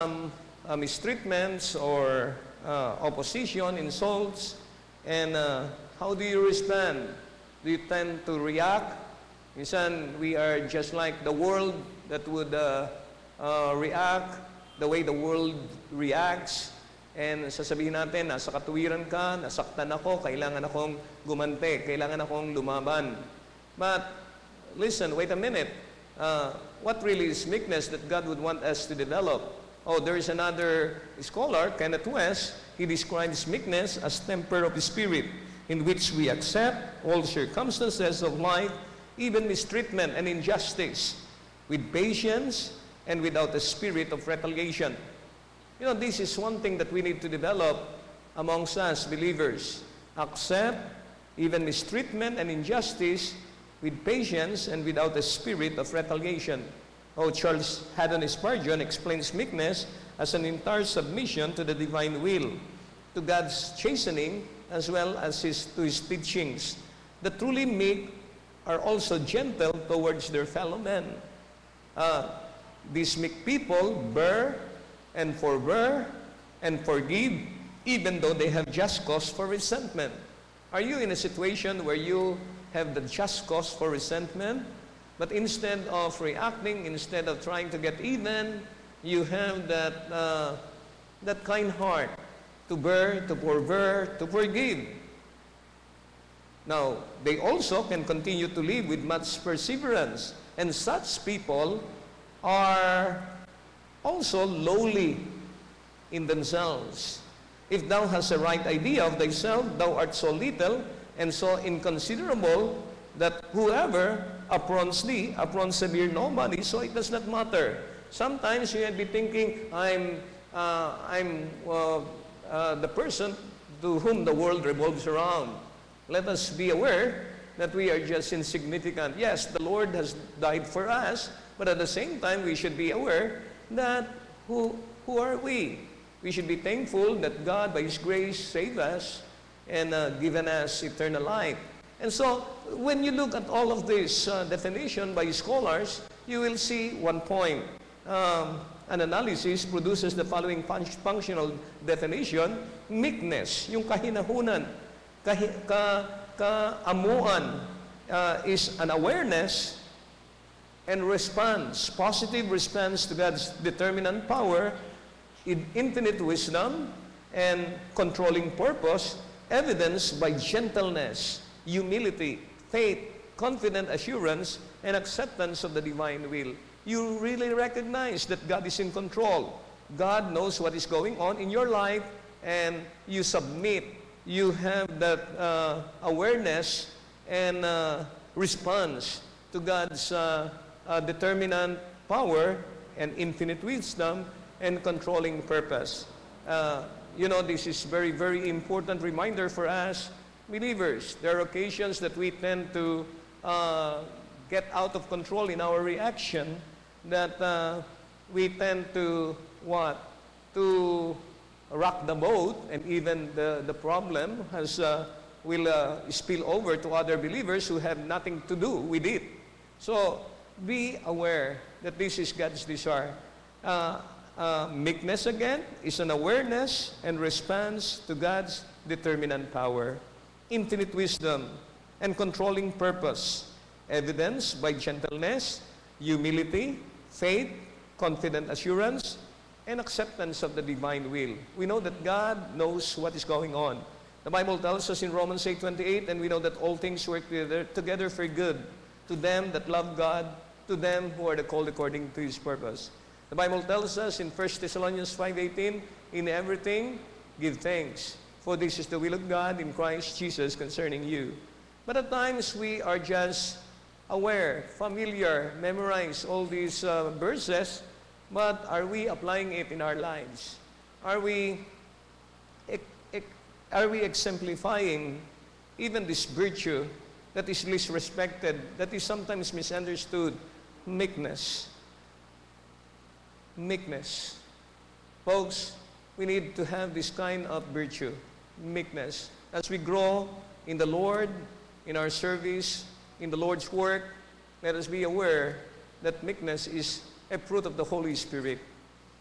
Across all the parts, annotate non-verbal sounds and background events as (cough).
um, uh, mistreatments or uh, opposition, insults, and uh, how do you respond? Do you tend to react? Minsan, we are just like the world that would uh, uh, react the way the world reacts. And sasabihin natin, nasa katuwiran ka, nasaktan ako, kailangan akong gumante, kailangan akong lumaban. But, listen, wait a minute. Uh, what really is meekness that God would want us to develop? Oh, there is another scholar, Kenneth Wuest. He describes meekness as temper of the spirit, in which we accept all circumstances of life, even mistreatment and injustice, with patience and without a spirit of retaliation. You know, this is one thing that we need to develop amongst us believers. Accept even mistreatment and injustice with patience and without a spirit of retaliation. Oh, Charles Haddon Spurgeon explains meekness as an entire submission to the divine will, to God's chastening, as well as his, to his teachings. The truly meek are also gentle towards their fellow men. Uh, these meek people bear and forbear and forgive even though they have just cause for resentment. Are you in a situation where you have the just cause for resentment, but instead of reacting, instead of trying to get even, you have that, uh, that kind heart to bear, to forbear, to forgive. Now, they also can continue to live with much perseverance, and such people are also lowly in themselves. If thou hast a right idea of thyself, thou art so little and so inconsiderable that whoever affronts thee a mere nobody, so it does not matter. Sometimes you might be thinking, I'm, uh, I'm uh, uh, the person to whom the world revolves around. Let us be aware that we are just insignificant. Yes, the Lord has died for us, but at the same time, we should be aware that who, who are we? We should be thankful that God, by His grace, saved us and uh, given us eternal life. And so, when you look at all of this uh, definition by scholars, you will see one point. Um, an analysis produces the following fun functional definition, meekness, yung kahinahunan, kahi ka kaamuan uh, is an awareness and response, positive response to God's determinant power, in infinite wisdom, and controlling purpose, evidenced by gentleness, humility, faith, confident assurance, and acceptance of the divine will. You really recognize that God is in control. God knows what is going on in your life, and you submit. You have that uh, awareness and uh, response to God's uh, uh, determinant power and infinite wisdom and controlling purpose. Uh, you know, this is very, very important reminder for us believers. There are occasions that we tend to uh, get out of control in our reaction that uh, we tend to what? To rock the boat and even the, the problem has, uh, will uh, spill over to other believers who have nothing to do with it. So be aware that this is God's desire. Uh, uh, meekness again is an awareness and response to God's determinant power, infinite wisdom, and controlling purpose, evidenced by gentleness, humility, faith, confident assurance, and acceptance of the divine will. We know that God knows what is going on. The Bible tells us in Romans 8:28, and we know that all things work together, together for good to them that love God, to them who are the called according to His purpose. The Bible tells us in 1 Thessalonians 5:18, in everything give thanks, for this is the will of God in Christ Jesus concerning you. But at times we are just aware, familiar, memorize all these uh, verses, but are we applying it in our lives? Are we are we exemplifying even this virtue that is least respected, that is sometimes misunderstood, meekness? Meekness. Folks, we need to have this kind of virtue, meekness. As we grow in the Lord, in our service, in the Lord's work, let us be aware that meekness is a fruit of the Holy Spirit.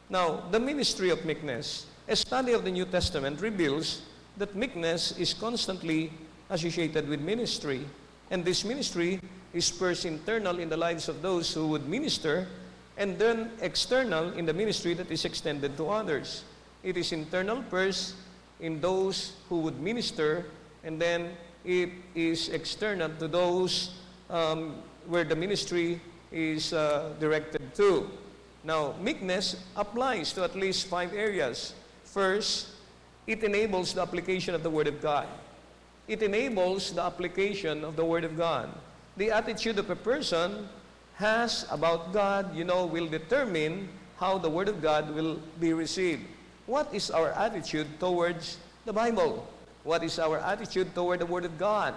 Now, the ministry of meekness. A study of the New Testament reveals that meekness is constantly associated with ministry. And this ministry is first internal in the lives of those who would minister, and then external in the ministry that is extended to others. It is internal first in those who would minister, and then it is external to those um, where the ministry is uh, directed to. Now, meekness applies to at least five areas. First, it enables the application of the Word of God. It enables the application of the Word of God. The attitude of a person has about God, you know, will determine how the Word of God will be received. What is our attitude towards the Bible? What is our attitude toward the Word of God?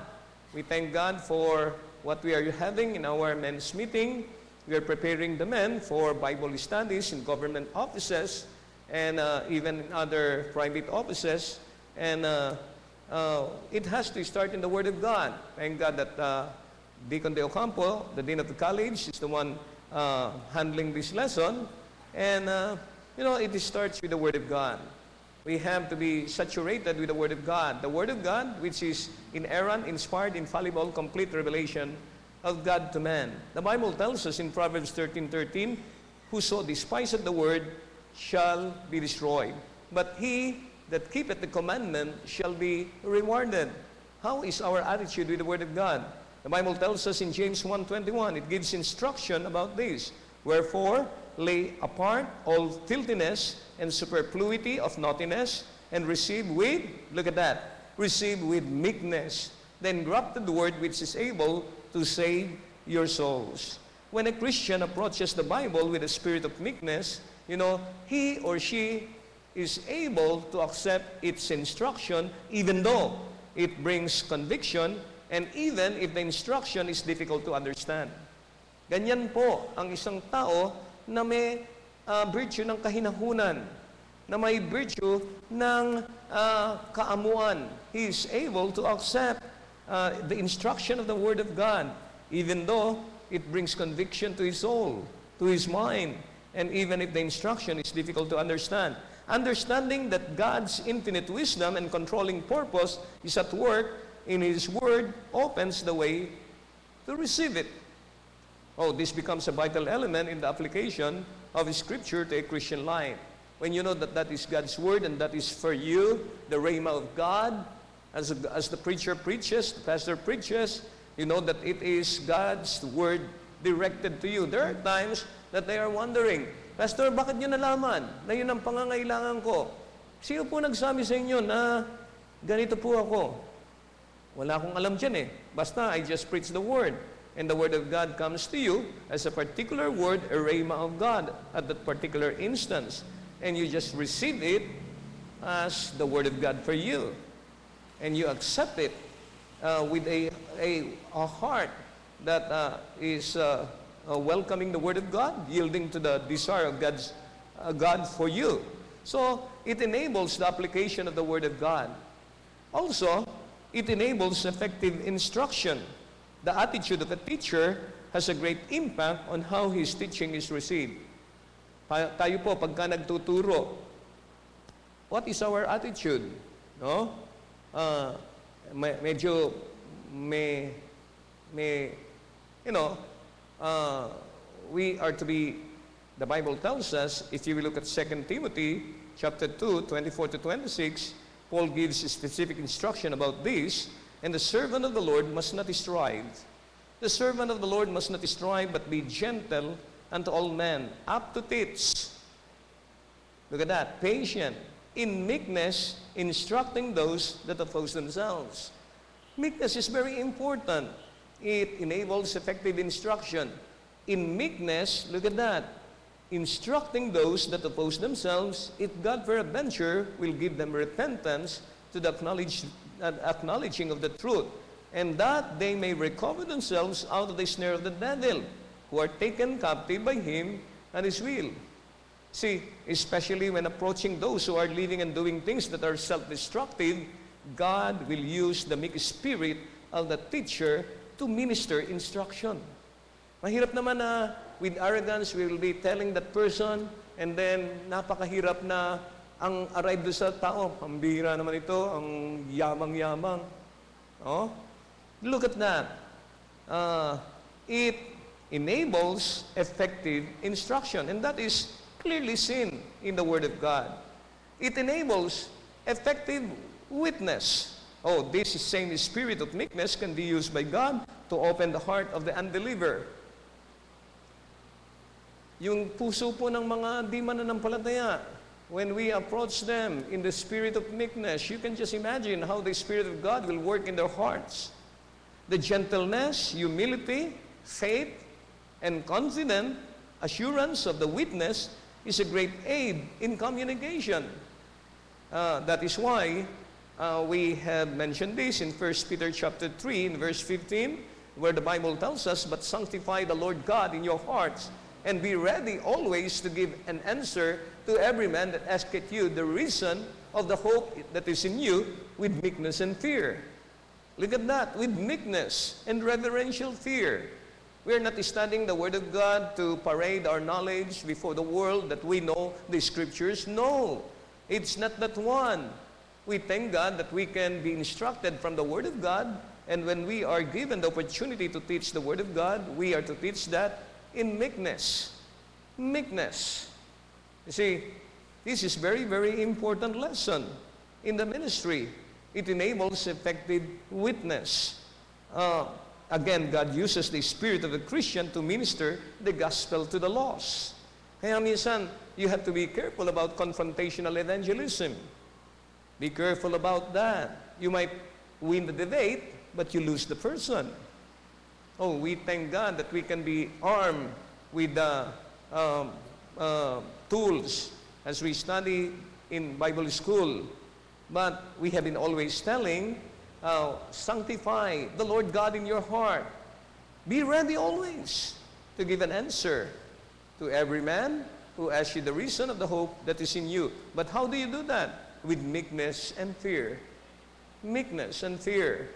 We thank God for what we are having in our men's meeting. We are preparing the men for Bible studies in government offices and uh, even in other private offices. And uh, uh, it has to start in the Word of God. Thank God that uh, Deacon De Ocampo, the Dean of the College, is the one uh, handling this lesson. And, uh, you know, it starts with the Word of God. We have to be saturated with the Word of God. The Word of God, which is inerrant, inspired, infallible, complete revelation of God to man. The Bible tells us in Proverbs 13, 13, Whoso despiseth the Word shall be destroyed. But he that keepeth the commandment shall be rewarded. How is our attitude with the Word of God? The Bible tells us in James 1.21, it gives instruction about this. Wherefore, lay apart all filthiness and superfluity of naughtiness, and receive with, look at that, receive with meekness the engrafted word which is able to save your souls. When a Christian approaches the Bible with a spirit of meekness, you know, he or she is able to accept its instruction even though it brings conviction and even if the instruction is difficult to understand. Ganyan po ang isang tao na may uh, virtue ng kahinahunan, na may virtue ng uh, kaamuan. He is able to accept uh, the instruction of the Word of God, even though it brings conviction to his soul, to his mind, and even if the instruction is difficult to understand. Understanding that God's infinite wisdom and controlling purpose is at work in His Word opens the way to receive it. Oh, this becomes a vital element in the application of Scripture to a Christian life. When you know that that is God's Word and that is for you, the rhema of God, as, as the preacher preaches, the pastor preaches, you know that it is God's Word directed to you. There are times that they are wondering, Pastor, bakit nyo nalaman na yun ang pangangailangan ko? Sino po nagsabi sa inyo na ganito po ako? Wala akong alam dyan eh. Basta, I just preach the Word. And the Word of God comes to you as a particular word, a rhema of God, at that particular instance. And you just receive it as the Word of God for you. And you accept it uh, with a, a, a heart that uh, is uh, uh, welcoming the Word of God, yielding to the desire of God's, uh, God for you. So, it enables the application of the Word of God. Also, it enables effective instruction. The attitude of a teacher has a great impact on how his teaching is received. Pa tayo po, pagka nagtuturo, what is our attitude? No? Uh, medyo may, may, you know, uh, we are to be, the Bible tells us, if you look at 2 Timothy chapter 2, 24 to 26, Paul gives specific instruction about this, and the servant of the Lord must not strive. The servant of the Lord must not strive, but be gentle unto all men, up to tits. Look at that, patient, in meekness, instructing those that oppose themselves. Meekness is very important. It enables effective instruction. In meekness, look at that, instructing those that oppose themselves, if God peradventure will give them repentance to the acknowledge, uh, acknowledging of the truth, and that they may recover themselves out of the snare of the devil, who are taken captive by him and his will. See, especially when approaching those who are living and doing things that are self-destructive, God will use the meek spirit of the teacher to minister instruction. Mahirap naman na with arrogance we will be telling that person And then, napakahirap na ang arrive sa tao. Ang bihira naman ito, ang yamang-yamang. Oh? Look at that. Uh, it enables effective instruction. And that is clearly seen in the Word of God. It enables effective witness. Oh, this same spirit of meekness can be used by God to open the heart of the unbeliever. Yung puso po ng mga di mananampalataya, when we approach them in the spirit of meekness, you can just imagine how the Spirit of God will work in their hearts. The gentleness, humility, faith, and confident assurance of the witness is a great aid in communication. Uh, that is why uh, we have mentioned this in 1 Peter chapter 3 in verse 15 where the Bible tells us, But sanctify the Lord God in your hearts and be ready always to give an answer to every man that asketh you the reason of the hope that is in you with meekness and fear. Look at that, with meekness and reverential fear. We are not studying the Word of God to parade our knowledge before the world that we know the Scriptures. No, it's not that one. We thank God that we can be instructed from the Word of God, and when we are given the opportunity to teach the Word of God, we are to teach that in meekness. Meekness. You see, this is very, very important lesson in the ministry. It enables effective witness. Uh, Again, God uses the spirit of the Christian to minister the gospel to the lost. Kaya minsan, you have to be careful about confrontational evangelism. Be careful about that. You might win the debate, but you lose the person. Oh, we thank God that we can be armed with the uh, uh, tools as we study in Bible school. But we have been always telling uh, sanctify the Lord God in your heart. Be ready always to give an answer to every man who asks you the reason of the hope that is in you. But how do you do that? With meekness and fear. Meekness and fear.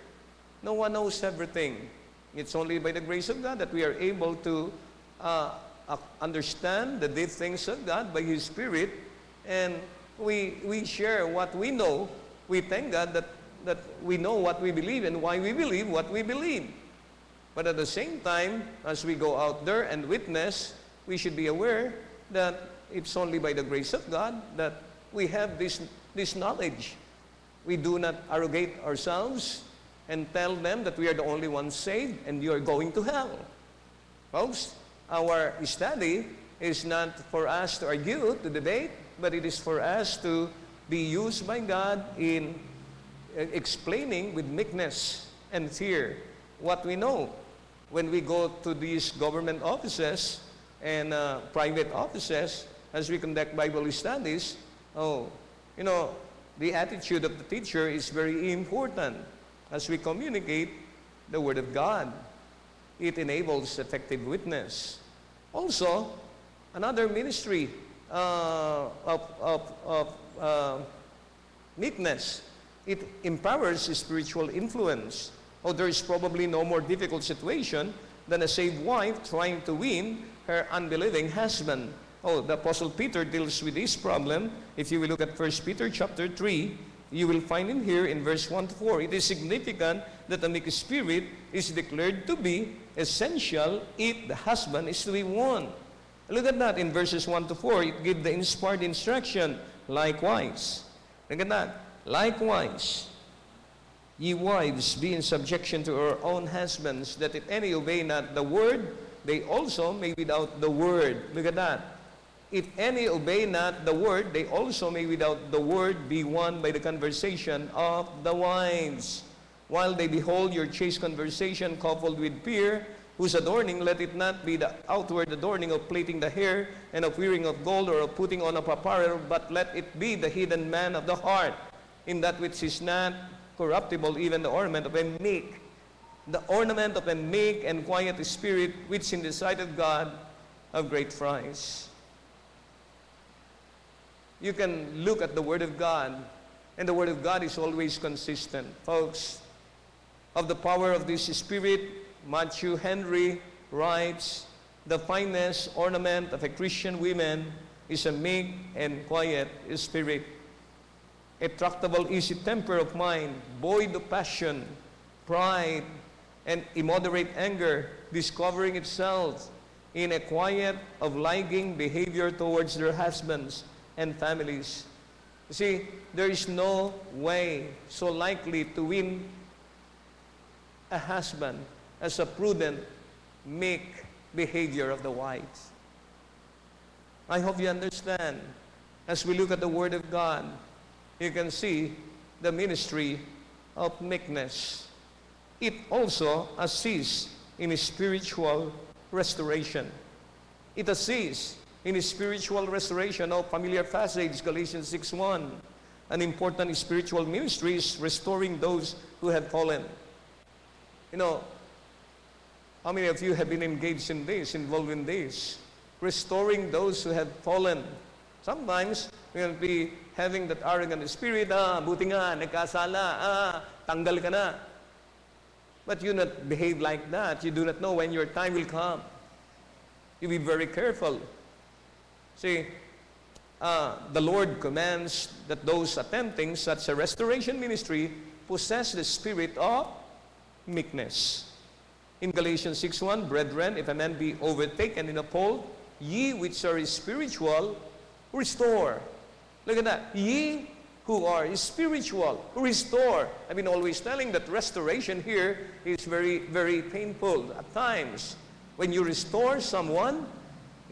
No one knows everything. It's only by the grace of God that we are able to uh, understand the deep things of God by His Spirit, and we, we share what we know. We thank God that that we know what we believe and why we believe what we believe. But at the same time, as we go out there and witness, we should be aware that it's only by the grace of God that we have this, this knowledge. We do not arrogate ourselves and tell them that we are the only ones saved and you are going to hell. Folks, our study is not for us to argue, to debate, but it is for us to be used by God in explaining with meekness and fear what we know. When we go to these government offices and uh, private offices, as we conduct Bible studies, oh, you know, the attitude of the teacher is very important as we communicate the Word of God. It enables effective witness. Also, another ministry uh, of, of, of uh, meekness it empowers spiritual influence. Oh, there is probably no more difficult situation than a saved wife trying to win her unbelieving husband. Oh, the Apostle Peter deals with this problem. If you will look at 1 Peter chapter 3, you will find in here in verse 1 to 4, it is significant that the meek spirit is declared to be essential if the husband is to be won. Look at that in verses 1 to 4. It gives the inspired instruction, likewise. Look at that. Likewise, ye wives, be in subjection to your own husbands, that if any obey not the word, they also may without the word. Look at that. If any obey not the word, they also may without the word be won by the conversation of the wives. While they behold your chaste conversation coupled with fear, whose adorning let it not be the outward adorning of plaiting the hair and of wearing of gold or of putting on of apparel, but let it be the hidden man of the heart in that which is not corruptible, even the ornament of a meek, the ornament of a meek and quiet spirit, which in the sight of God of great price. You can look at the Word of God, and the Word of God is always consistent. Folks, of the power of this Spirit, Matthew Henry writes, the finest ornament of a Christian woman is a meek and quiet spirit, a tractable, easy temper of mind, void of passion, pride, and immoderate anger, discovering itself in a quiet, obliging behavior towards their husbands and families. You see, there is no way so likely to win a husband as a prudent, meek behavior of the wives. I hope you understand. As we look at the Word of God, you can see the ministry of meekness. It also assists in spiritual restoration. It assists in spiritual restoration of familiar passage, Galatians 6.1. An important spiritual ministry is restoring those who have fallen. You know, how many of you have been engaged in this, involved in this? Restoring those who have fallen. Sometimes, we'll be having that arrogant spirit, ah, buti nga, nagkasala, ah, tanggal ka na. But you not behave like that. You do not know when your time will come. You be very careful. See, uh, the Lord commands that those attempting such a restoration ministry possess the spirit of meekness. In Galatians 6.1, Brethren, if a man be overtaken in a fault, ye which are spiritual, restore. Look at that. Ye who are spiritual, restore. I've been always telling that restoration here is very, very painful at times. When you restore someone,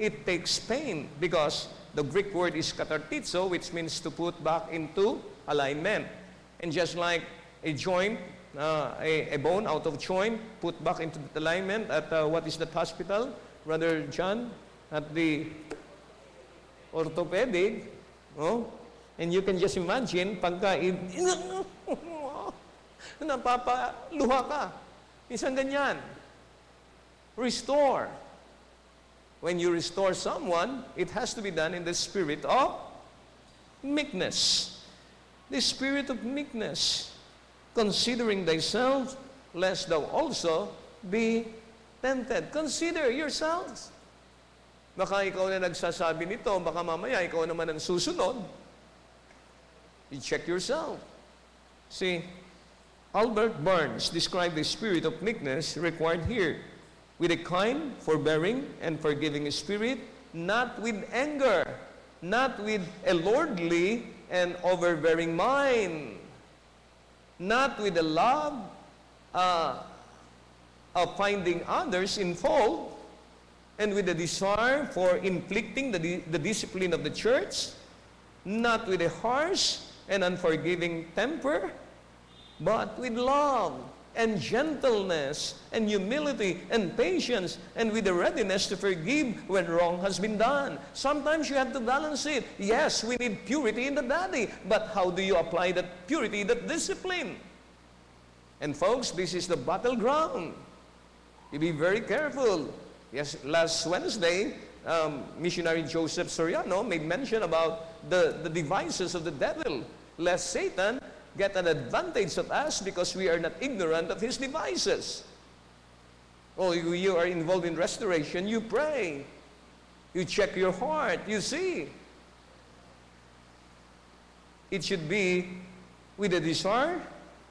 it takes pain because the Greek word is katartizo, which means to put back into alignment. And just like a joint uh, a, a, bone out of joint, put back into the alignment at uh, what is that hospital, Brother John? At the orthopedic, oh? And you can just imagine, pagka, (laughs) napapaluha ka. Isang ganyan. Restore. When you restore someone, it has to be done in the spirit of meekness. The spirit of meekness considering thyself, lest thou also be tempted. Consider yourselves. Baka ikaw na nagsasabi nito, baka mamaya ikaw naman ang susunod. You check yourself. See, Albert Barnes described the spirit of meekness required here with a kind, forbearing, and forgiving spirit, not with anger, not with a lordly and overbearing mind, not with the love uh, of finding others in fault, and with the desire for inflicting the, the discipline of the church, not with a harsh and unforgiving temper, but with love and gentleness and humility and patience and with the readiness to forgive when wrong has been done. Sometimes you have to balance it. Yes, we need purity in the body, but how do you apply that purity, that discipline? And folks, this is the battleground. You be very careful. Yes, last Wednesday, um, missionary Joseph Soriano made mention about the, the devices of the devil, lest Satan get an advantage of us because we are not ignorant of his devices. Oh, you, you are involved in restoration, you pray. You check your heart, you see. It should be with a desire,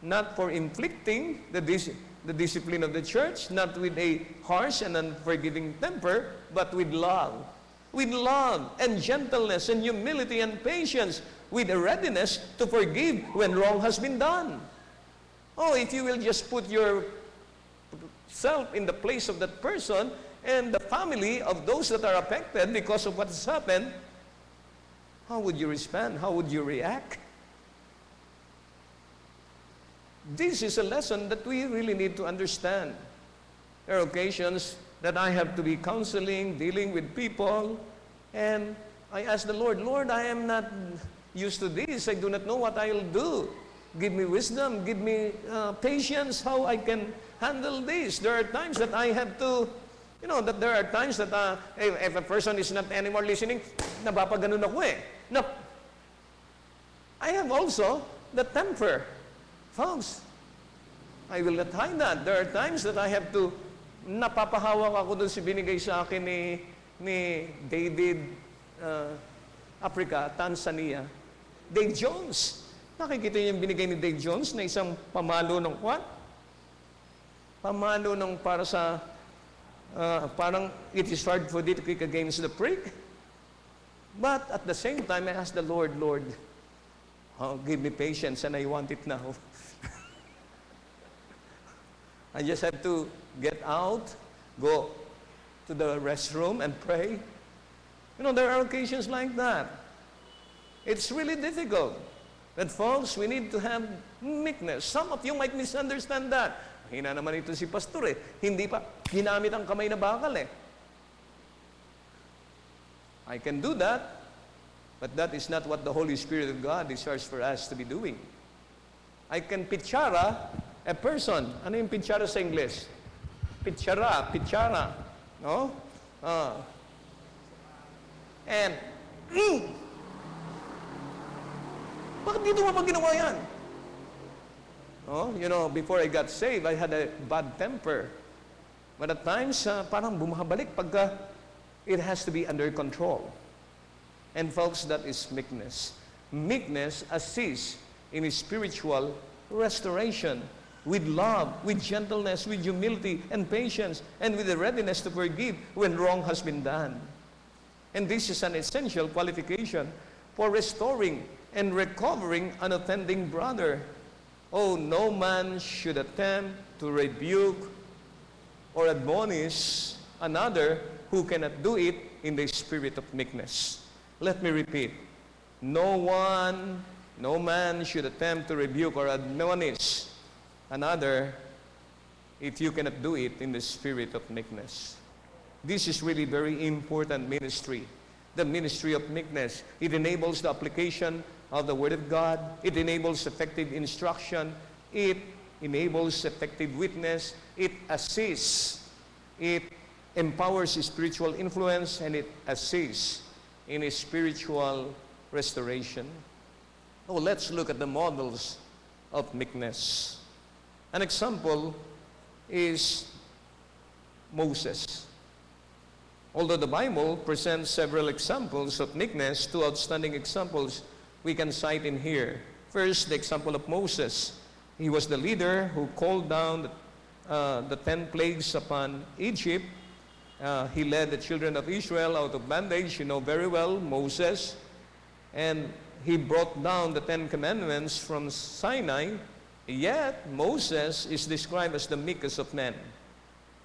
not for inflicting the, dis the discipline of the church, not with a harsh and unforgiving temper, but with love. With love and gentleness and humility and patience, with a readiness to forgive when wrong has been done. Oh, if you will just put yourself in the place of that person and the family of those that are affected because of what has happened, how would you respond? How would you react? This is a lesson that we really need to understand. There are occasions that I have to be counseling, dealing with people, and I ask the Lord, Lord, I am not used to this. I do not know what I'll do. Give me wisdom, give me uh, patience, how I can handle this. There are times that I have to, you know, that there are times that uh, if, if a person is not anymore listening, napapaganon ako eh. No. I have also the temper. Folks, I will not hide that. There are times that I have to, napapahawak ako dun si binigay sa akin ni, ni David uh, Africa, Tanzania, Dave Jones. Nakikita niyo yung binigay ni Dave Jones na isang pamalo ng what? Pamalo ng para sa, uh, parang it is hard for thee to kick against the prick. But at the same time, I asked the Lord, Lord, oh, give me patience and I want it now. (laughs) I just have to get out, go to the restroom and pray. You know, there are occasions like that. It's really difficult. But folks, we need to have meekness. Some of you might misunderstand that. Hina naman ito si pastor eh. Hindi pa ginamit ang kamay na bakal eh. I can do that, but that is not what the Holy Spirit of God desires for us to be doing. I can pitsara a person. Ano yung pitsara sa English? Pitsara, pitsara. No? Ah. And, mm, (clears throat) bakit dito mo pa ginawa yan? Oh, you know, before I got saved, I had a bad temper. But at times, uh, parang bumabalik pagka it has to be under control. And folks, that is meekness. Meekness assists in spiritual restoration with love, with gentleness, with humility and patience, and with the readiness to forgive when wrong has been done. And this is an essential qualification for restoring and recovering an offending brother. Oh, no man should attempt to rebuke or admonish another who cannot do it in the spirit of meekness. Let me repeat. No one, no man should attempt to rebuke or admonish another if you cannot do it in the spirit of meekness. This is really very important ministry. The ministry of meekness. It enables the application of the Word of God. It enables effective instruction. It enables effective witness. It assists. It empowers spiritual influence and it assists in a spiritual restoration. Oh, let's look at the models of meekness. An example is Moses. Although the Bible presents several examples of meekness, two outstanding examples we can cite in here. First, the example of Moses. He was the leader who called down the, uh, the ten plagues upon Egypt. Uh, he led the children of Israel out of bondage. You know very well, Moses. And he brought down the Ten Commandments from Sinai. Yet, Moses is described as the meekest of men.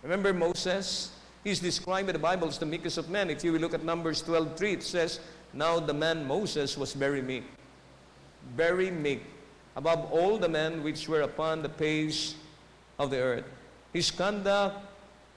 Remember Moses? He's described in the Bible as the meekest of men. If you look at Numbers 12.3, it says, Now the man Moses was very meek, very meek, above all the men which were upon the face of the earth. His conduct,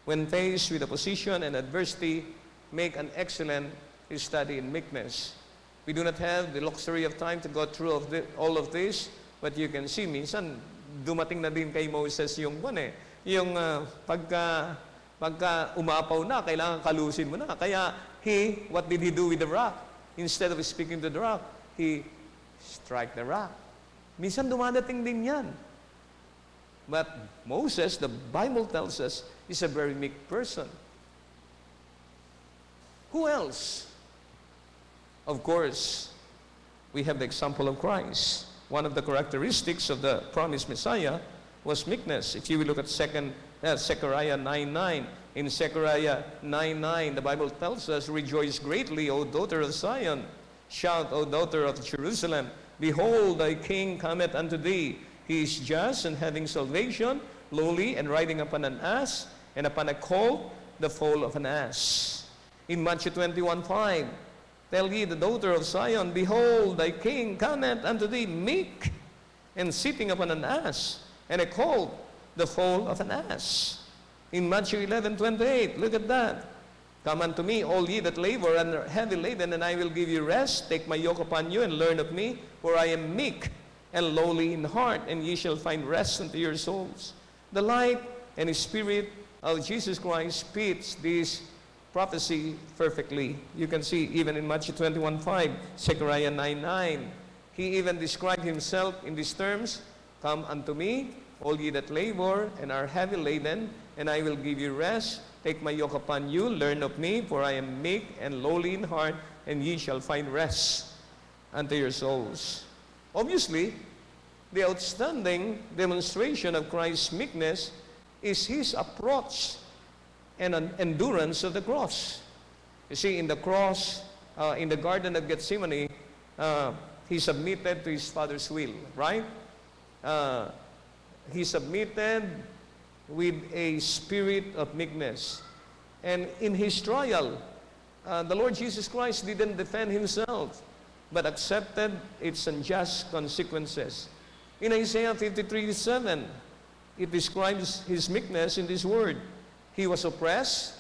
when faced with opposition and adversity, make an excellent study in meekness. We do not have the luxury of time to go through of the, all of this, but you can see, minsan, dumating na din kay Moses yung, ano eh, yung uh, pagka, pagka umapaw na, kailangan kalusin mo na. Kaya, he, what did he do with the rock? Instead of speaking to the rock, he strike the rock. Minsan dumadating din yan. But Moses, the Bible tells us, is a very meek person. Who else? Of course, we have the example of Christ. One of the characteristics of the promised Messiah was meekness. If you look at second, uh, Zechariah 9.9, in Zechariah 9.9, the Bible tells us, Rejoice greatly, O daughter of Zion. Shout, O daughter of Jerusalem. Behold, thy king cometh unto thee. He is just and having salvation, lowly and riding upon an ass, and upon a colt, the foal of an ass. In Matthew 21.5, Tell ye the daughter of Zion, Behold, thy king cometh unto thee meek, and sitting upon an ass, and a colt, the foal of an ass. In Matthew 11, 28, look at that. Come unto me, all ye that labor and are heavy laden, and I will give you rest. Take my yoke upon you, and learn of me, for I am meek and lowly in heart, and ye shall find rest unto your souls. The light and spirit of Jesus Christ fits this prophecy perfectly. You can see even in Matthew 21, 5, Zechariah 9, 9. He even described himself in these terms, Come unto me, all ye that labor and are heavy laden, and I will give you rest. Take my yoke upon you, learn of me, for I am meek and lowly in heart, and ye shall find rest unto your souls. Obviously, the outstanding demonstration of Christ's meekness is his approach and an endurance of the cross. You see, in the cross, uh, in the Garden of Gethsemane, uh, he submitted to his Father's will, right? Uh, he submitted with a spirit of meekness. And in his trial, uh, the Lord Jesus Christ didn't defend himself, but accepted its unjust consequences. In Isaiah 53 7, it describes his meekness in this word. He was oppressed,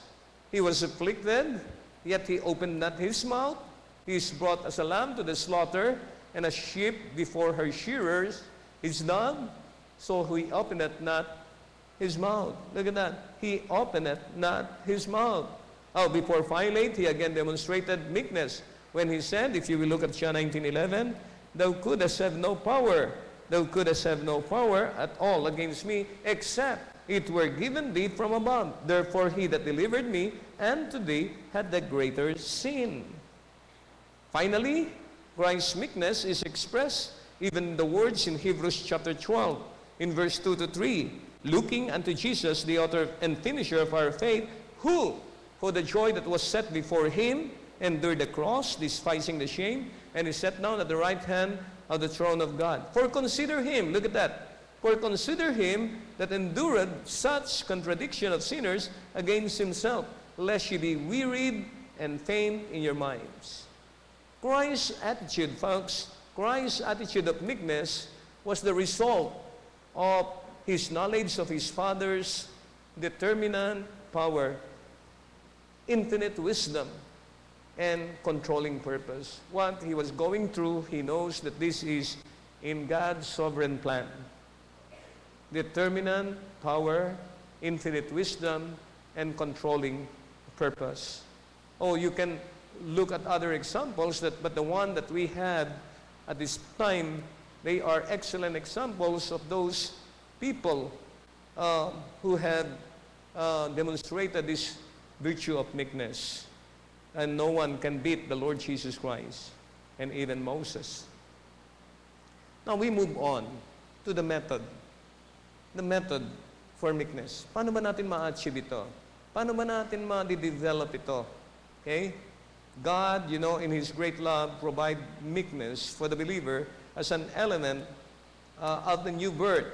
he was afflicted, yet he opened not his mouth. He is brought as a lamb to the slaughter, and a sheep before her shearers is dumb, so he openeth not his mouth. Look at that. He openeth not his mouth. Oh, before Pilate, he again demonstrated meekness when he said, if you will look at John 19:11, thou couldst have no power, thou couldst have no power at all against me, except it were given thee from above. Therefore he that delivered me and to thee had the greater sin. Finally, Christ's meekness is expressed even in the words in Hebrews chapter 12, in verse 2 to 3. Looking unto Jesus, the author and finisher of our faith, who, for the joy that was set before him, endured the cross, despising the shame, and is set down at the right hand of the throne of God. For consider him, look at that. For consider him that endured such contradiction of sinners against himself, lest ye be wearied and faint in your minds. Christ's attitude, folks, Christ's attitude of meekness was the result of his knowledge of his Father's determinant power, infinite wisdom, and controlling purpose. What he was going through, he knows that this is in God's sovereign plan. Determinant power, infinite wisdom, and controlling purpose. Oh, you can look at other examples, that, but the one that we had at this time, they are excellent examples of those people uh, who had uh, demonstrated this virtue of meekness. And no one can beat the Lord Jesus Christ and even Moses. Now we move on to the method. The method for meekness. Paano ba natin ma-achieve ito? Paano ba natin ma-develop ito? Okay? God, you know, in His great love, provide meekness for the believer as an element uh, of the new birth,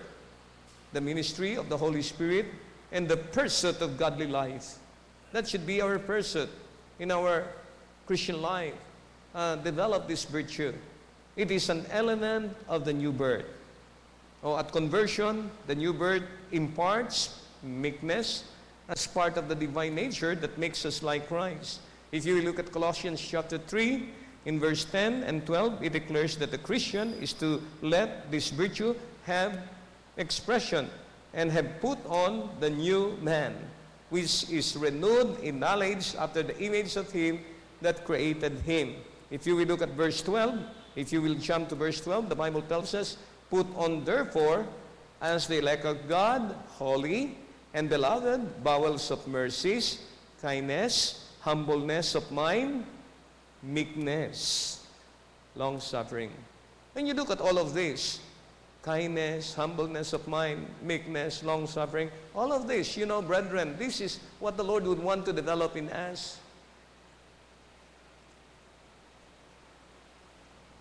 the ministry of the Holy Spirit, and the pursuit of godly life. That should be our pursuit in our Christian life. Uh, develop this virtue. It is an element of the new birth. Oh, at conversion, the new birth imparts meekness as part of the divine nature that makes us like Christ. If you look at Colossians chapter 3, in verse 10 and 12, it declares that the Christian is to let this virtue have expression and have put on the new man, which is renewed in knowledge after the image of him that created him. If you will look at verse 12, if you will jump to verse 12, the Bible tells us, Put on therefore, as the elect of God, holy and beloved, bowels of mercies, kindness, humbleness of mind, meekness, long-suffering. When you look at all of this, kindness, humbleness of mind, meekness, long-suffering, all of this, you know, brethren, this is what the Lord would want to develop in us.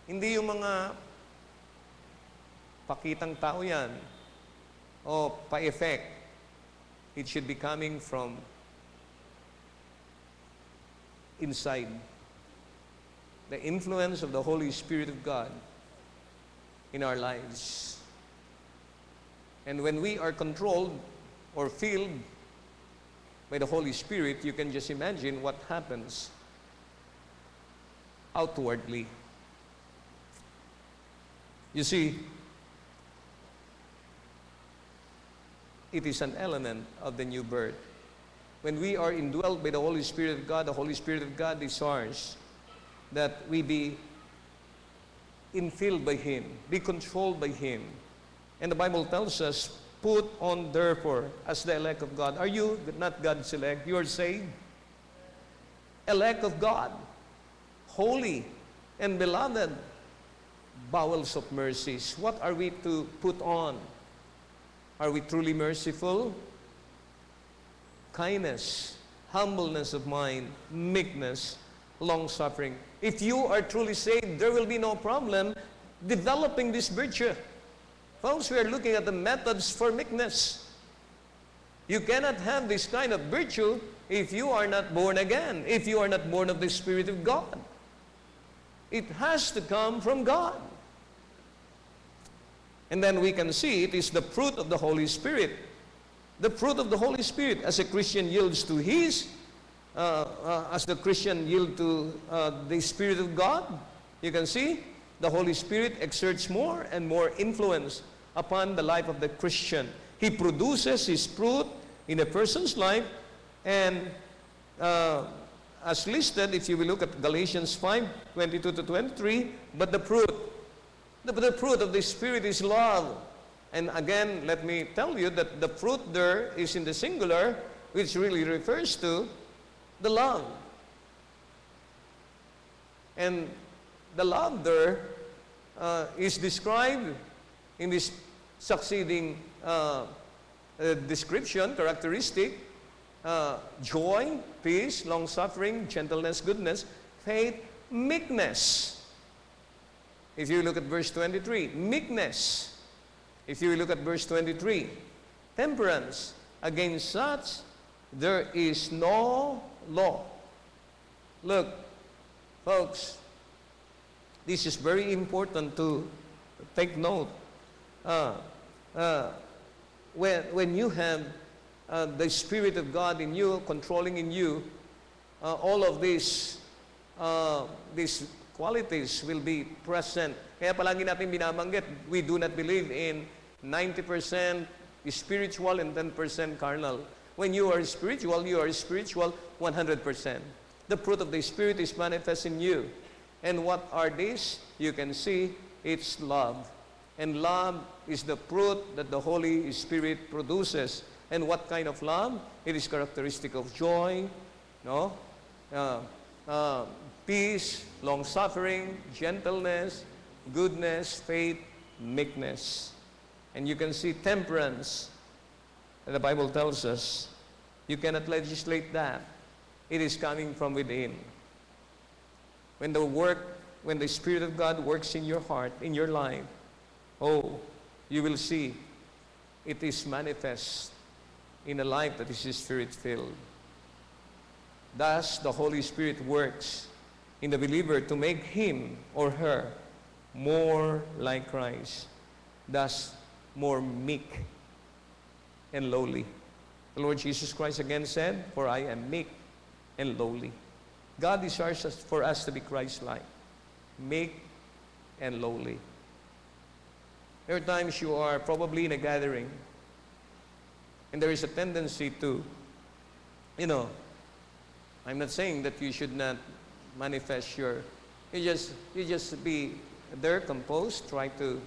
Hindi yung mga pakitang tao yan o pa-effect. It should be coming from inside. The influence of the Holy Spirit of God in our lives. And when we are controlled or filled by the Holy Spirit, you can just imagine what happens outwardly. You see, it is an element of the new birth. when we are indwelt by the Holy Spirit of God, the Holy Spirit of God desires that we be infilled by Him, be controlled by Him. And the Bible tells us, put on therefore as the elect of God. Are you not God's elect? You are saved? Elect of God. holy and beloved bowels of mercies. What are we to put on? Are we truly merciful? Kindness, humbleness of mind, meekness, long suffering. If you are truly saved, there will be no problem developing this virtue. Folks, we are looking at the methods for meekness. You cannot have this kind of virtue if you are not born again, if you are not born of the Spirit of God. It has to come from God. And then we can see it is the fruit of the Holy Spirit. The fruit of the Holy Spirit as a Christian yields to His, uh, uh, as the Christian yield to uh, the Spirit of God. You can see the Holy Spirit exerts more and more influence upon the life of the Christian. He produces His fruit in a person's life and uh, as listed, if you will look at Galatians 5, 22 to 23, but the fruit, the, the fruit of the Spirit is love. And again, let me tell you that the fruit there is in the singular, which really refers to the love. And the love there uh, is described in this succeeding uh, uh, description, characteristic, uh, joy, peace, long suffering, gentleness, goodness, faith, meekness. If you look at verse 23, meekness. If you look at verse 23, temperance. Against such, there is no law. Look, folks, this is very important to take note. Uh, uh, when, when you have uh, the Spirit of God in you, controlling in you, uh, all of these, uh, these qualities will be present. Kaya palagi natin binabanggit, we do not believe in 90% spiritual and 10% carnal. When you are spiritual, you are spiritual 100%. The fruit of the Spirit is manifest in you. And what are these? You can see it's love. And love is the fruit that the Holy Spirit produces. And what kind of love? It is characteristic of joy, no? Uh, uh, peace, long-suffering, gentleness, goodness, faith, meekness. And you can see temperance. The Bible tells us you cannot legislate that. It is coming from within. When the work, when the Spirit of God works in your heart, in your life, oh, you will see it is manifest in a life that is Spirit-filled. Thus, the Holy Spirit works in the believer to make him or her more like Christ, thus more meek and lowly. The Lord Jesus Christ again said, For I am meek and lowly. God desires us, for us to be Christ-like, meek and lowly. There are times you are probably in a gathering and there is a tendency to, you know, I'm not saying that you should not manifest your, you just, you just be there, composed, try to,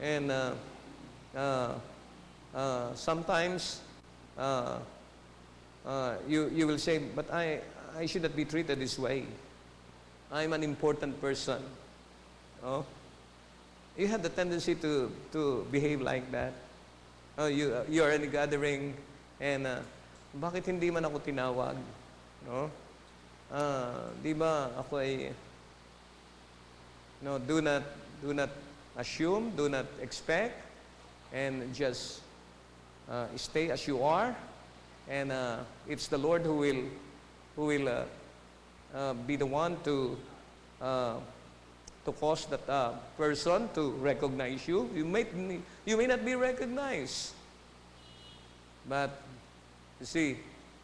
and uh, uh, uh, sometimes uh, you, you will say, but I, I should not be treated this way. I'm an important person. Oh? You have the tendency to, to behave like that uh, you, uh, you are in a gathering and uh, bakit hindi man ako tinawag? No? Uh, di ba ako ay no, do not do not assume, do not expect and just uh, stay as you are and uh, it's the Lord who will who will uh, uh, be the one to uh, to cause that uh, person to recognize you. You may, you may not be recognized. But, you see,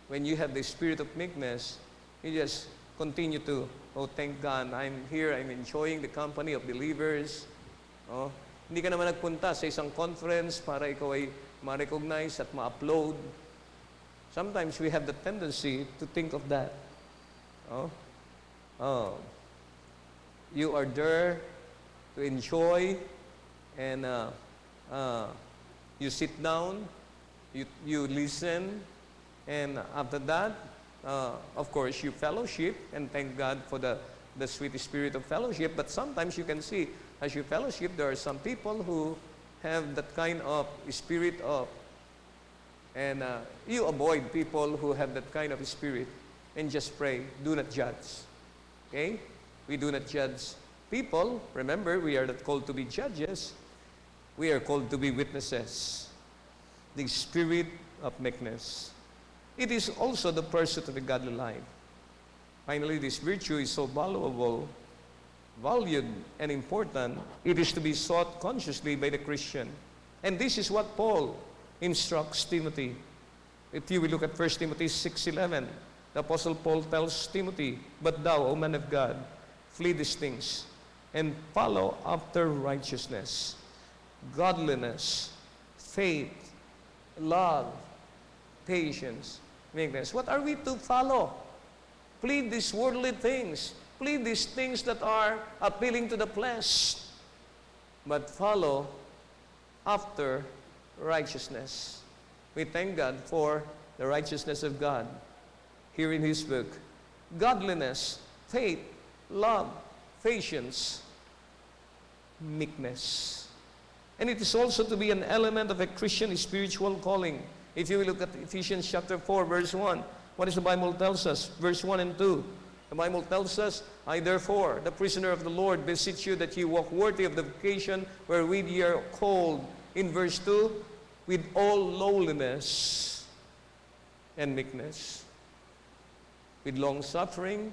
when you have the spirit of meekness, you just continue to, oh, thank God, I'm here, I'm enjoying the company of believers. Oh, hindi ka naman nagpunta sa isang conference para ikaw ay ma-recognize at ma-upload. Sometimes we have the tendency to think of that. Oh, oh, you are there to enjoy and uh, uh, you sit down, you, you listen, and after that, uh, of course, you fellowship and thank God for the the sweet spirit of fellowship, but sometimes you can see as you fellowship, there are some people who have that kind of spirit of, and uh, you avoid people who have that kind of spirit and just pray, do not judge. Okay? We do not judge people. Remember, we are not called to be judges. We are called to be witnesses. The spirit of meekness. It is also the pursuit of a godly life. Finally, this virtue is so valuable, valued, and important. It is to be sought consciously by the Christian. And this is what Paul instructs Timothy. If you will look at 1 Timothy 6.11, the Apostle Paul tells Timothy, But thou, O man of God, flee these things, and follow after righteousness, godliness, faith, love, patience, meekness. What are we to follow? Flee these worldly things. Flee these things that are appealing to the flesh. But follow after righteousness. We thank God for the righteousness of God here in His book. Godliness, faith, love, patience, meekness. And it is also to be an element of a Christian spiritual calling. If you look at Ephesians chapter 4, verse 1, what does the Bible tells us? Verse 1 and 2. The Bible tells us, I therefore, the prisoner of the Lord, beseech you that ye walk worthy of the vocation wherewith ye are called. In verse 2, with all lowliness and meekness, with long suffering,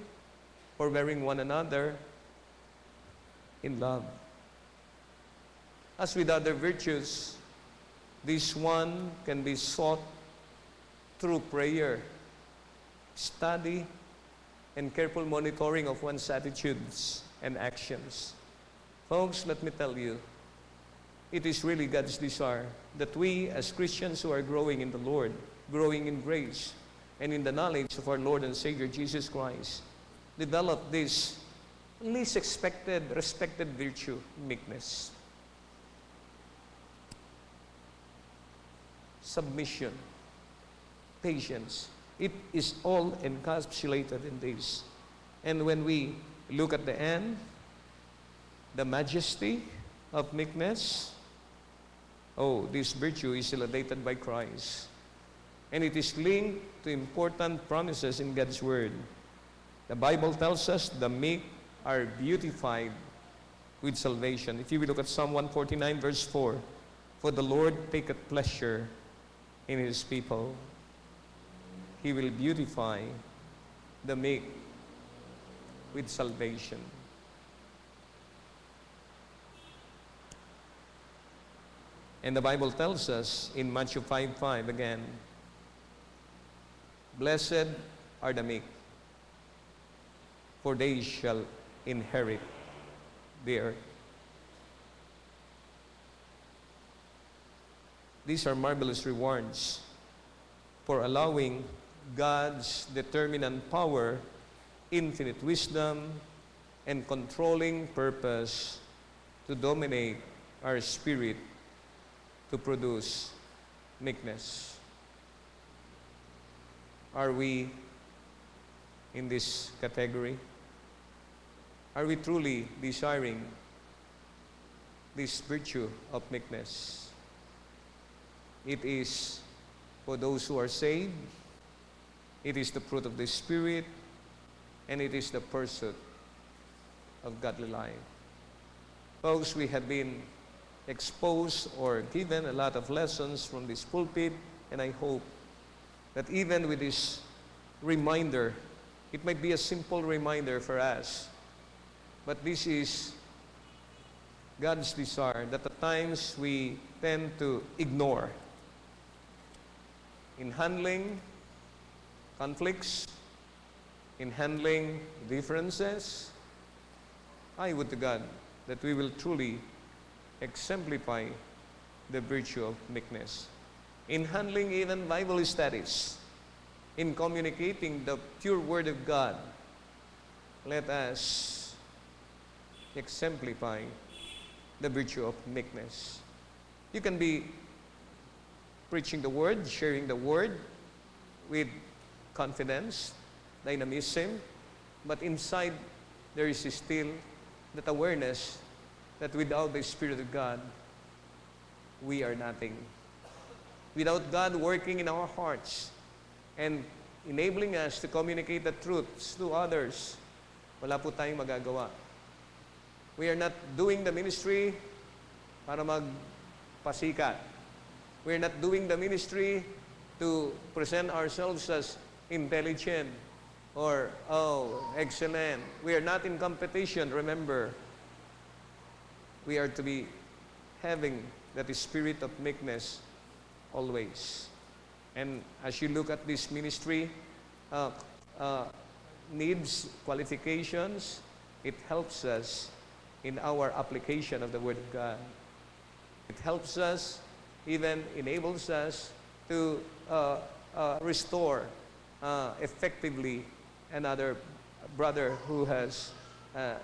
forbearing one another in love. As with other virtues, this one can be sought through prayer, study, and careful monitoring of one's attitudes and actions. Folks, let me tell you, it is really God's desire that we, as Christians who are growing in the Lord, growing in grace, and in the knowledge of our Lord and Savior Jesus Christ, develop this least expected, respected virtue, meekness. Submission, patience. It is all encapsulated in this. And when we look at the end, the majesty of meekness, oh, this virtue is elevated by Christ. And it is linked to important promises in God's Word. The Bible tells us the meek are beautified with salvation. If you will look at Psalm 149, verse 4, For the Lord taketh pleasure in his people. He will beautify the meek with salvation. And the Bible tells us in Matthew 5 5 again, Blessed are the meek, for they shall inherit the earth. These are marvelous rewards for allowing God's determinant power, infinite wisdom, and controlling purpose to dominate our spirit to produce meekness. Are we in this category? Are we truly desiring this virtue of meekness? It is for those who are saved, it is the fruit of the Spirit, and it is the pursuit of godly life. Folks, we have been exposed or given a lot of lessons from this pulpit, and I hope that even with this reminder, it might be a simple reminder for us, but this is God's desire that at times we tend to ignore in handling conflicts, in handling differences. I would to God that we will truly exemplify the virtue of meekness. In handling even Bible studies, in communicating the pure Word of God, let us exemplify the virtue of meekness. You can be preaching the Word, sharing the Word with confidence, dynamism, but inside there is still that awareness that without the Spirit of God, we are nothing. Without God working in our hearts and enabling us to communicate the truths to others, wala po tayong magagawa. We are not doing the ministry para magpasikat. We are not doing the ministry to present ourselves as intelligent or, oh, excellent. We are not in competition, remember. We are to be having that spirit of meekness always. And as you look at this ministry, uh, uh, needs, qualifications, it helps us in our application of the Word of God. It helps us, even enables us to uh, uh, restore uh, effectively another brother who has uh,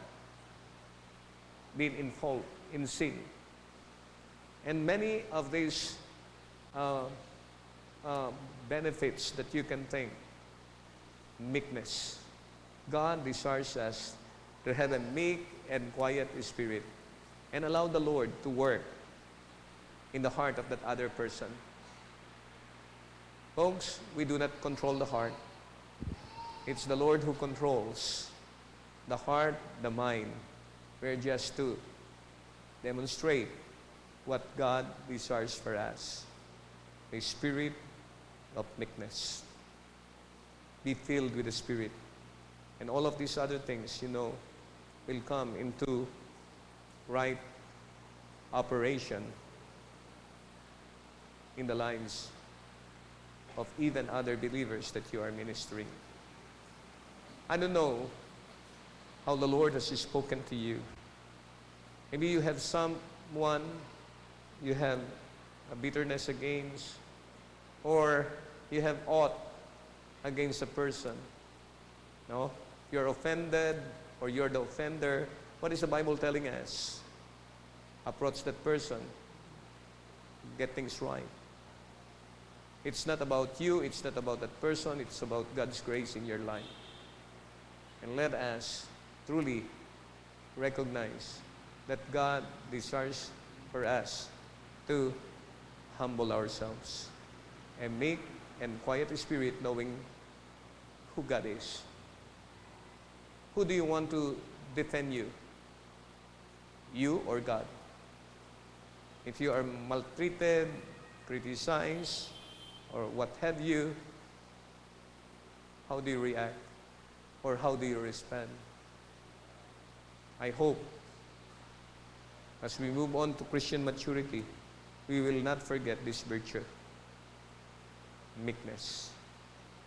been in fault, in sin. And many of these uh, uh, benefits that you can think, meekness. God desires us to have a meek and quiet spirit and allow the Lord to work in the heart of that other person. Folks, we do not control the heart. It's the Lord who controls the heart, the mind. We're just to demonstrate what God desires for us a spirit of meekness. Be filled with the Spirit. And all of these other things, you know, will come into right operation in the lives of even other believers that you are ministering. I don't know how the Lord has spoken to you. Maybe you have someone you have a bitterness against, or you have aught against a person. No? You're offended, or you're the offender. What is the Bible telling us? Approach that person. Get things right. It's not about you, it's not about that person, it's about God's grace in your life. And let us truly recognize that God desires for us to humble ourselves and make and quiet spirit knowing who God is. Who do you want to defend you? You or God? If you are maltreated, criticized, or what have you, how do you react? Or how do you respond? I hope as we move on to Christian maturity, we will not forget this virtue meekness.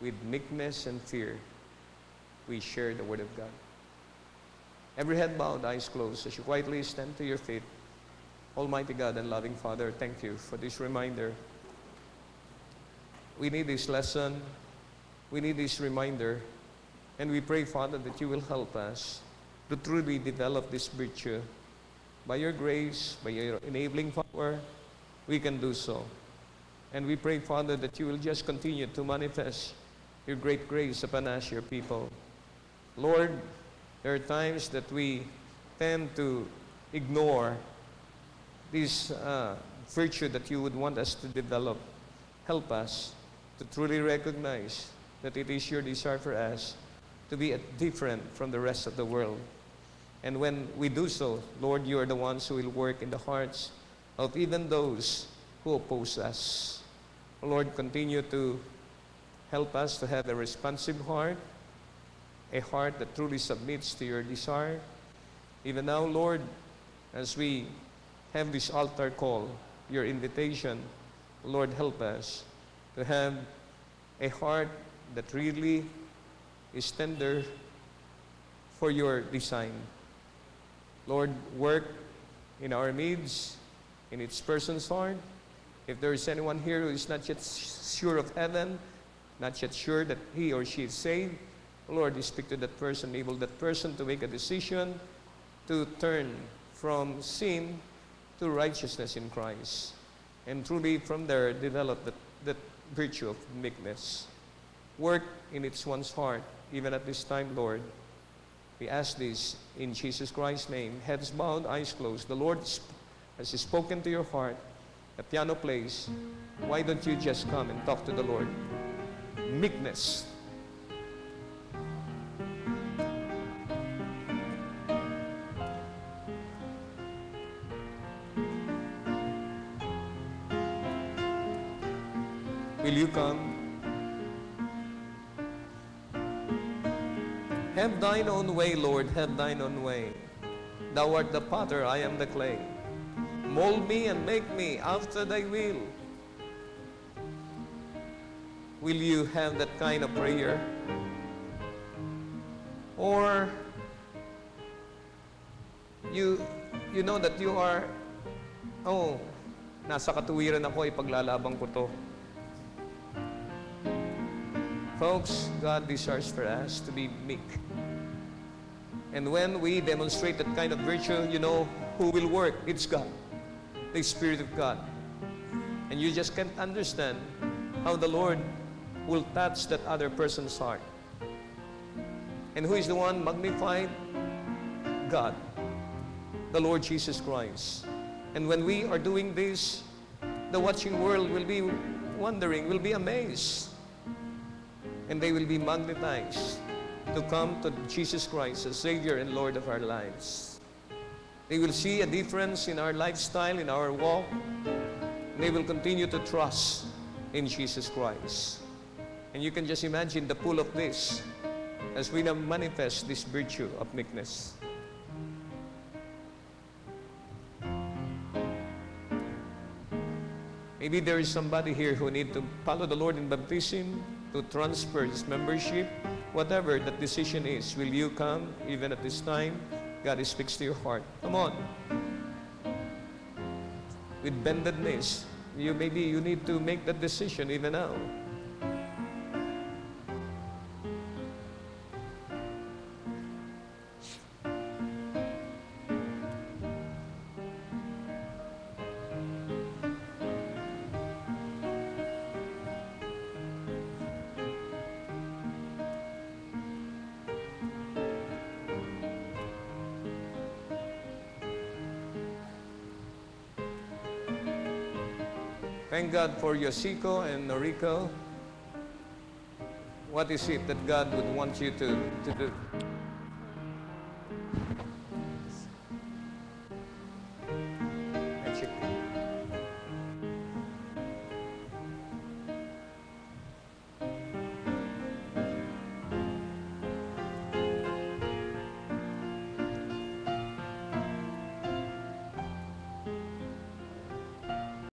With meekness and fear, we share the Word of God. Every head bowed, eyes closed, as you quietly stand to your feet. Almighty God and loving Father, thank you for this reminder. We need this lesson. We need this reminder. And we pray, Father, that you will help us to truly develop this virtue. By your grace, by your enabling power, we can do so. And we pray, Father, that you will just continue to manifest your great grace upon us, your people. Lord, there are times that we tend to ignore this uh, virtue that you would want us to develop. Help us to truly recognize that it is your desire for us to be different from the rest of the world. And when we do so, Lord, you are the ones who will work in the hearts of even those who oppose us. Lord, continue to help us to have a responsive heart, a heart that truly submits to your desire. Even now, Lord, as we have this altar call, your invitation, Lord, help us to have a heart that really is tender for your design. Lord, work in our needs, in its person's heart, if there is anyone here who is not yet sure of heaven, not yet sure that he or she is saved, Lord, you speak to that person, enable that person to make a decision to turn from sin to righteousness in Christ. And truly from there develop that, that virtue of meekness. Work in its one's heart, even at this time, Lord. We ask this in Jesus Christ's name. Heads bowed, eyes closed. The Lord has spoken to your heart. The piano plays. Why don't you just come and talk to the Lord? Meekness. Will you come? Have thine own way, Lord, have thine own way. Thou art the potter, I am the clay. Mold me and make me after thy will. Will you have that kind of prayer? Or you you know that you are oh, nasa katuwiran ako ipaglalabang ko to. Folks, God desires for us to be meek. And when we demonstrate that kind of virtue, you know who will work? It's God, the Spirit of God. And you just can't understand how the Lord will touch that other person's heart. And who is the one magnified? God, the Lord Jesus Christ. And when we are doing this, the watching world will be wondering, will be amazed and they will be magnetized to come to Jesus Christ as Savior and Lord of our lives. They will see a difference in our lifestyle, in our walk. They will continue to trust in Jesus Christ. And you can just imagine the pull of this as we now manifest this virtue of meekness. Maybe there is somebody here who need to follow the Lord in baptism, to transfer his membership, whatever that decision is, will you come even at this time? God speaks to your heart. Come on. With bended knees, you maybe you need to make that decision even now. God for Yosiko and Noriko. What is it that God would want you to, to do?